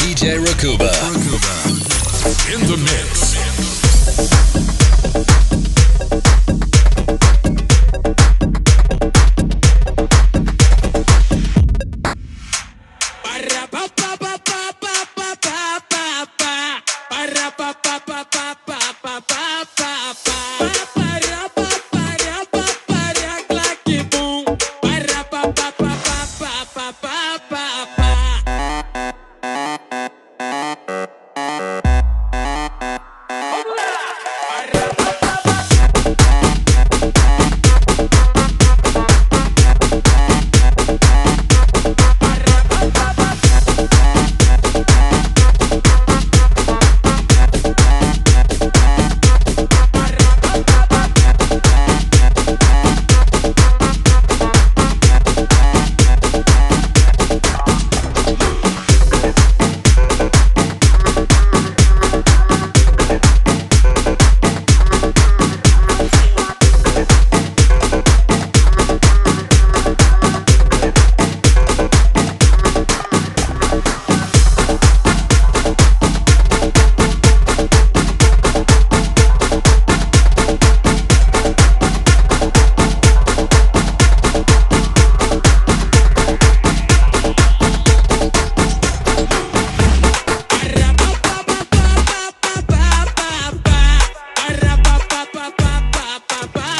DJ Rakuba. In the mix. pá, pá, pá.